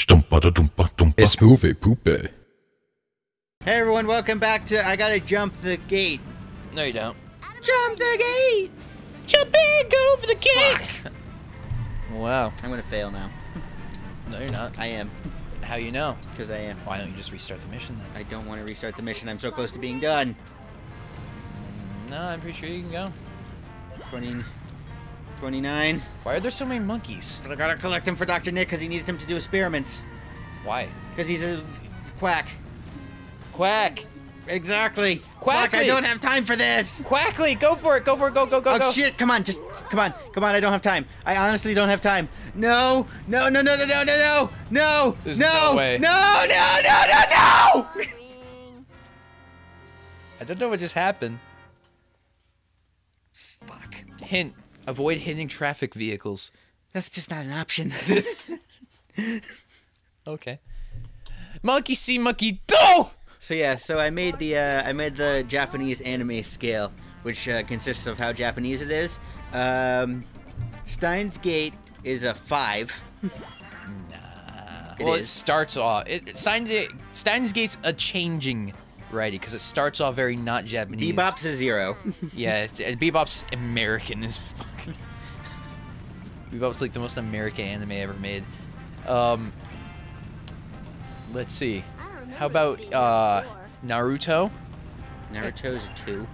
It's movie poopy. Hey everyone, welcome back to I gotta jump the gate. No, you don't. Jump the gate! Jump in, go over the gate. Wow. I'm gonna fail now. No, you're not. I am. How you know? Because I am. Why don't you just restart the mission then? I don't want to restart the mission. I'm so close to being done. No, I'm pretty sure you can go. 20, 29. Why are there so many monkeys? I gotta collect them for Dr. Nick because he needs them to do experiments. Why? Because he's a quack. Quack. Exactly. Quackly. Fuck, I don't have time for this. Quackly, go for it. Go for it. Go, go, go, oh, go. shit. Come on. Just, come on. Come on. I don't have time. I honestly don't have time. No. No, no, no, no, no, no, no. No. There's no. No, way. no, no, no, no, no. I don't know what just happened. Fuck. Hint. Avoid hitting traffic vehicles. That's just not an option. Okay. Monkey see, monkey do! so yeah, so I made the uh, I made the Japanese anime scale, which uh, consists of how Japanese it is. Um, Steins Gate is a five. It well, it starts off. It, it Steins, Steins Gate's a changing variety because it starts off very not Japanese. Bebop's a zero. Yeah, uh, Bebop's American as fuck. Bebop's like the most American anime ever made. Um, let's see. How about uh, Naruto? Naruto's a two.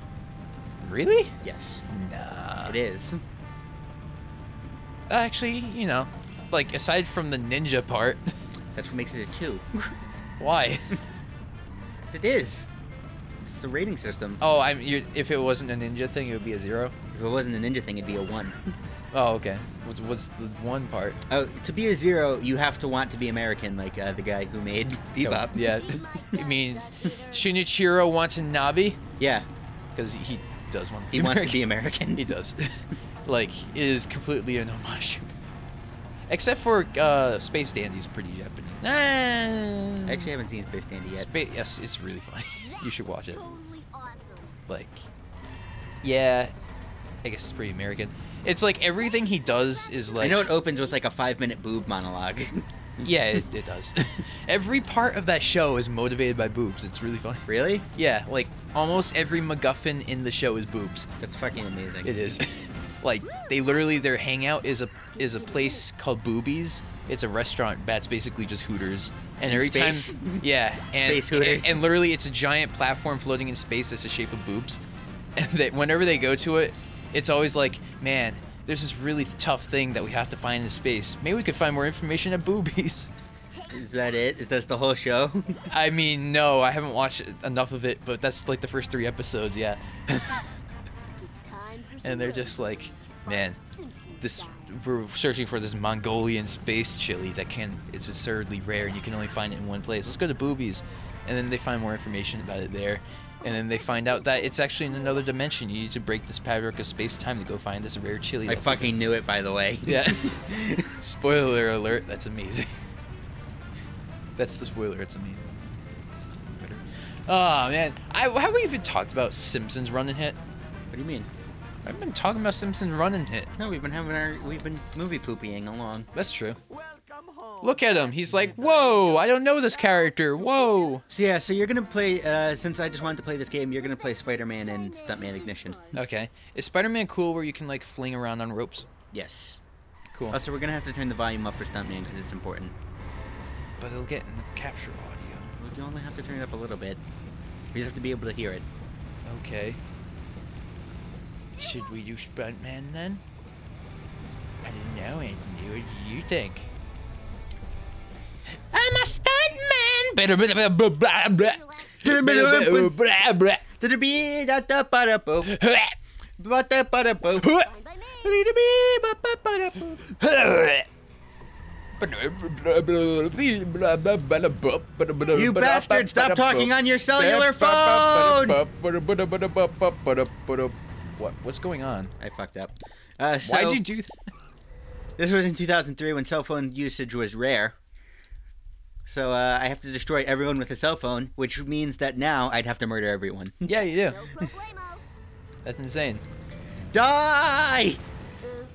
Really? Yes, Nah. it is. Actually, you know, like aside from the ninja part, That's what makes it a two. why? Yes, it is. It's the rating system. Oh, I'm. You're, if it wasn't a ninja thing, it would be a zero. If it wasn't a ninja thing, it'd be a one. Oh, okay. What's, what's the one part? Oh, to be a zero, you have to want to be American, like uh, the guy who made Bebop. Yeah. it means Shinichiro wants a Watanabe Yeah, because he does want. to he be wants to be American. American. He does. like, is completely an homage. Except for uh, Space Dandy's pretty Japanese. I actually haven't seen Space Dandy yet. Spa- yes, it's really funny. you should watch it. Like, yeah, I guess it's pretty American. It's like everything he does is like. I know it opens with like a five-minute boob monologue. Yeah, it, it does. every part of that show is motivated by boobs. It's really funny. really? Yeah, like almost every MacGuffin in the show is boobs. That's fucking amazing. It is. Like they literally their hangout is a is a place called Boobies. It's a restaurant that's basically just Hooters. And every space? time Yeah, and, Space Hooters. And, and literally it's a giant platform floating in space that's the shape of boobs. And they, whenever they go to it, it's always like, man, there's this really tough thing that we have to find in space. Maybe we could find more information at Boobies. Is that it? Is that the whole show? I mean, no, I haven't watched enough of it, but that's like the first three episodes, yeah. And they're just like, man, this we're searching for this Mongolian space chili that can it's absurdly rare and you can only find it in one place. Let's go to Boobies, and then they find more information about it there, and then they find out that it's actually in another dimension. You need to break this fabric of space time to go find this rare chili. I fucking knew it, by the way. yeah. spoiler alert. That's amazing. That's the spoiler. It's amazing. Oh man, I have we even talked about Simpsons Run and Hit? What do you mean? I've been talking about Simpsons Run and Hit. No, we've been having our we've been movie poopying along. That's true. Look at him. He's like, whoa! I don't know this character. Whoa. So yeah, so you're gonna play. Uh, since I just wanted to play this game, you're gonna play Spider-Man and Stuntman Ignition. Okay. Is Spider-Man cool where you can like fling around on ropes? Yes. Cool. Also, we're gonna have to turn the volume up for Stuntman because it's important. But it'll get in the capture audio. Well, You only have to turn it up a little bit. You just have to be able to hear it. Okay. Should we do Stuntman then? I don't know, Anthony. What do you think? I'm a stuntman! You bastard, stop talking on your cellular phone! What? What's going on? I fucked up. Uh, so, Why'd you do that? This was in 2003 when cell phone usage was rare. So uh, I have to destroy everyone with a cell phone, which means that now I'd have to murder everyone. Yeah, you do. That's insane. Die!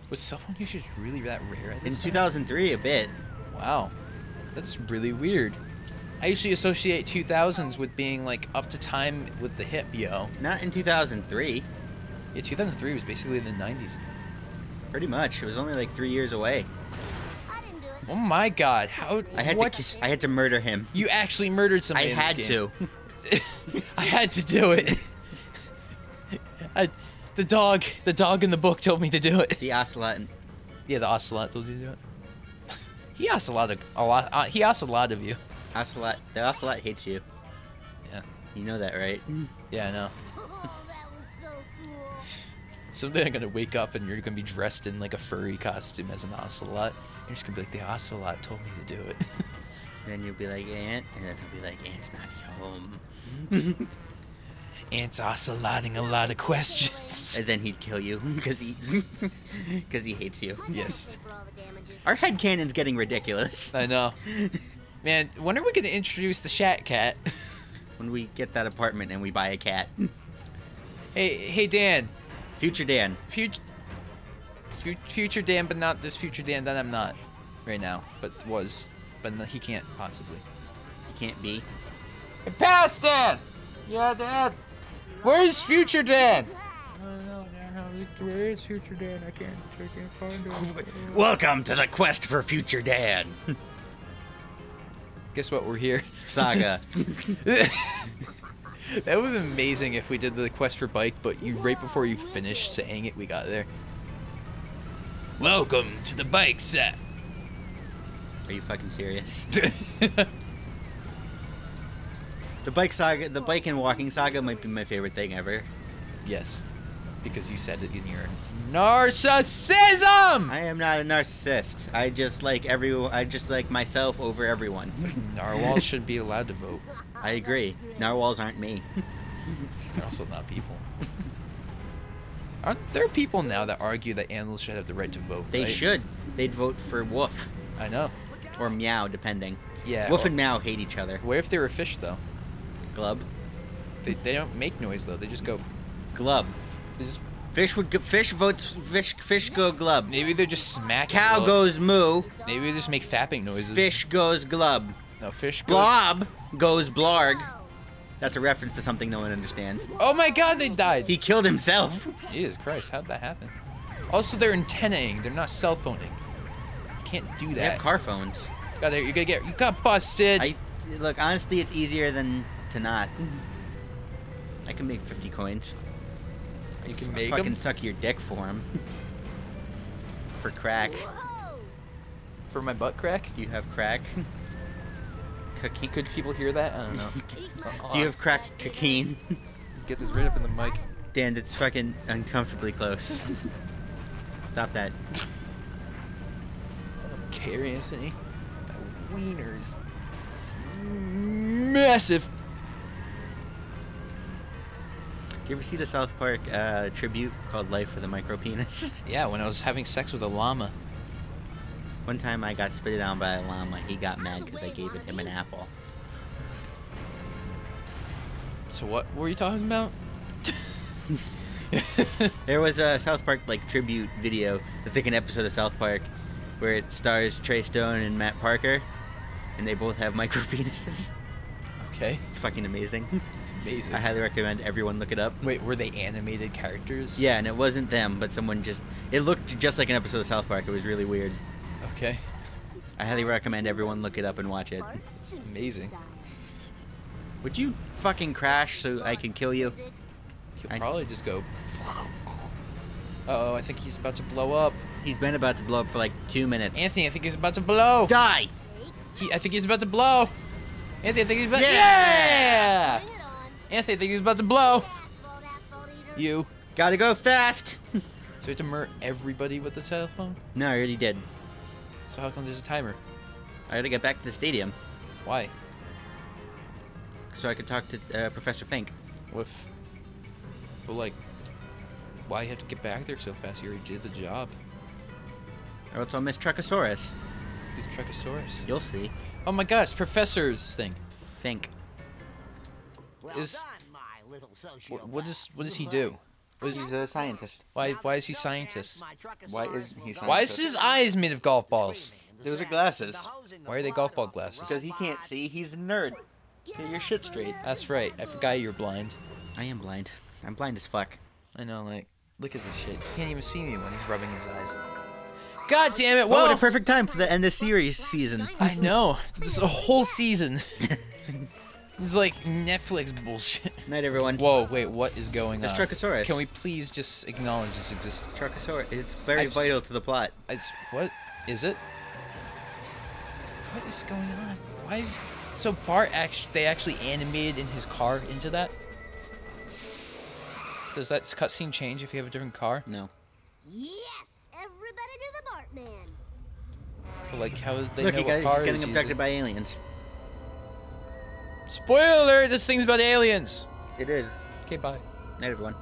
Was cell phone usage really that rare at In time? 2003, a bit. Wow. That's really weird. I usually associate 2000s with being like up to time with the hip, yo. Not in 2003. Yeah, 2003 was basically in the 90s. Pretty much. It was only like three years away. I didn't do it. Oh my god, how? I had what? to. I had to murder him. You actually murdered I somebody. this had to. I had to do it. I, the dog, the dog in the book told me to do it. The ocelot. Yeah, the ocelot told you to do it. He asked a lot of a lot. Uh, he asked a lot of you. Ocelot. The ocelot hates you. Yeah. You know that, right? Yeah, I know. Oh, that was so cool. Someday I'm gonna wake up and you're gonna be dressed in like a furry costume as an ocelot. You're just gonna be like, the ocelot told me to do it. Then you'll be like Ant, and then he'll be like Ant's not home. Ant's oceloting a lot of questions. and then he'd kill you because he because he hates you. I'm Yes. gonna pay for all the damages. Our headcanon's getting ridiculous. I know. Man, when are we gonna introduce the Shat Cat? When we get that apartment and we buy a cat. hey, hey Dan, Future Dan. future, future Dan, but not this future Dan that I'm not right now, but was, but no, he can't possibly. He can't be. Hey, past Dan. Yeah, Dad. Where's future Dan? I don't know, Dan. Where is future Dan? I can't, I can't find him. Welcome to the quest for future Dan. Guess what? We're here. Saga. that would be amazing if we did the quest for bike, but you right before you finished saying it, we got there. Welcome to the bike set. Are you fucking serious? The bike saga, the bike and walking saga might be my favorite thing ever. yes, because you said it in your narcissism. I am not a narcissist. I just like every. I just like myself over everyone. Narwhals should be allowed to vote. I agree. Narwhals aren't me. They're also not people. Aren't there people now that argue that animals should have the right to vote? They right? should. They'd vote for Woof I know. or Meow, depending. Yeah. Woof and Meow hate each other. What if they were fish though? Glub, They, they don't make noise though. They just go. glub. Just, Fish would. Go, fish votes. Fish. Fish go glub. maybe they're just smacking. Cow little- goes moo. Maybe they just make fapping noises. Fish goes glub. No fish. Goes, Blob goes blarg. That's a reference to something no one understands. Oh my God! They died. He killed himself. Jesus Christ! How'd that happen? Also, they're antennaing. They're not cell phoning. You can't do that. They have car phones. God, you're gonna get. You got busted. I look honestly, it's easier than to not. I can make 50 coins. You can I'll make fucking them suck your dick for him. for crack. Whoa. for my butt crack. You have crack? Cocaine. Could people hear that? I don't know. Uh-uh. Do you have crack cocaine? get this right up in the mic? Dan, it's fucking uncomfortably close. Stop that. Carrie Anthony. That wiener's massive. Do you ever see the South Park uh, tribute called Life with a Micro Penis? Yeah, when I was having sex with a llama. One time I got spit on by a llama. He got mad because I gave it him an apple. So what were you talking about? There was a South Park like tribute video that's like an episode of South Park where it stars Trey Stone and Matt Parker, and they both have micro penises. okay, It's fucking amazing. it's amazing. I highly recommend everyone look it up. Wait, were they animated characters? Yeah, and it wasn't them, but someone just. It looked just like an episode of South Park. It was really weird. Okay, I highly recommend everyone look it up and watch it. it's amazing. Would you fucking crash so I can kill you? He'll I- probably just go. Uh oh, I think he's about to blow up. He's been about to blow up for like two minutes. Anthony, I think he's about to blow. Die! He, I think he's about to blow. Anthony, I think he's about. Yeah! Yeah! Bring it on. Anthony, I think he's about to blow. Asphalt, asphalt eater. You. Gotta go fast! So we have to murder everybody with the cell phone? no, I already did. So how come there's a timer? I gotta get back to the stadium Why? so I could talk to uh, Professor Fink. With. Well, like, why you have to get back there so fast? You already did the job. Or else I'll miss Truckosaurus. Who's Truckosaurus? You'll see. Oh my gosh, it's Professor's thing. Fink. Well Is- done, my little What, sociopath. what does what does he do? What is, He's a scientist. why why is he don't scientist? Why is he Truckosaurus Why is his eyes made of golf balls? Those are glasses. Why are they golf ball glasses? Because he can't see. He's a nerd. Get your shit straight. That's right. I forgot you're blind. I am blind. I'm blind as fuck. I know, like, look at this shit. He can't even see me when he's rubbing his eyes. God damn it! Well, Well, what a perfect time for the end of series season. I know. This is a whole season. it's like Netflix bullshit. Night, everyone. Whoa, wait, what is going That's on? Truckosaurus. Can we please just acknowledge this exists? Truckosaurus. It's very I've s- vital to the plot. I s- what is it? What is going on? Why is so Bart actually they actually animated in his car into that? Does that cutscene change if you have a different car? No. Yes, everybody to the Bartman. Or, like how is they Look, know he what got, car he's getting abducted using? by aliens. Spoiler! This thing's about aliens. It is. Okay, bye. Night, everyone.